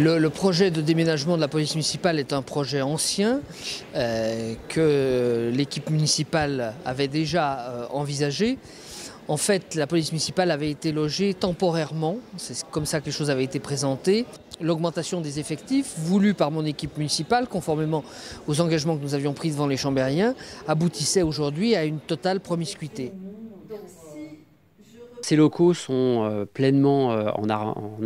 Le, projet de déménagement de la police municipale est un projet ancien euh, que l'équipe municipale avait déjà euh, envisagé. En fait, la police municipale avait été logée temporairement, c'est comme ça que les choses avaient été présentées. L'augmentation des effectifs, voulue par mon équipe municipale, conformément aux engagements que nous avions pris devant les Chambériens, aboutissait aujourd'hui à une totale promiscuité. Ces locaux sont euh, pleinement euh, en,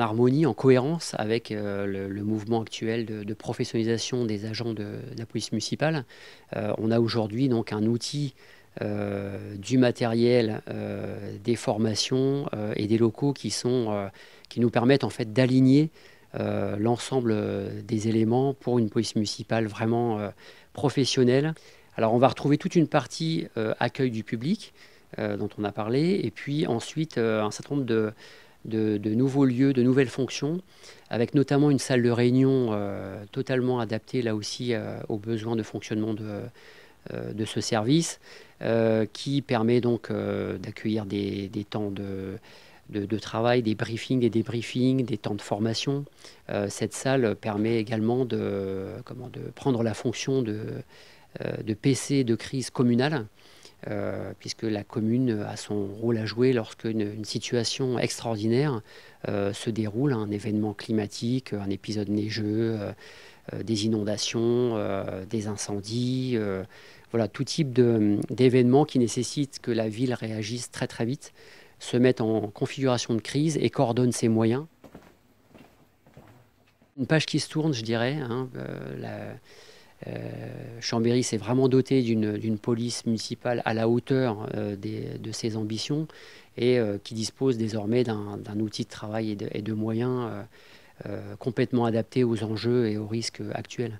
harmonie, en cohérence avec euh, le, mouvement actuel de, professionnalisation des agents de, la police municipale. on a aujourd'hui donc un outil du matériel, des formations et des locaux qui, sont, qui nous permettent en fait d'aligner l'ensemble des éléments pour une police municipale vraiment professionnelle. Alors on va retrouver toute une partie accueil du public, dont on a parlé, et puis ensuite euh, un certain nombre de, nouveaux lieux, de nouvelles fonctions, avec notamment une salle de réunion euh, totalement adaptée là aussi aux besoins de fonctionnement de, ce service, qui permet donc d'accueillir des, temps de, travail, des briefings, des débriefings, des temps de formation. cette salle permet également de, prendre la fonction de PC de crise communale. Euh, puisque la commune a son rôle à jouer lorsque une, situation extraordinaire euh, se déroule, un événement climatique, un épisode neigeux, euh, des inondations, des incendies, voilà, tout type d'événements qui nécessitent que la ville réagisse très très vite, se mette en configuration de crise et coordonne ses moyens. Une page qui se tourne, je dirais. Hein, Chambéry s'est vraiment doté d'une police municipale à la hauteur euh, de ses ambitions et euh, qui dispose désormais d'un outil de travail et de moyens complètement adaptés aux enjeux et aux risques actuels.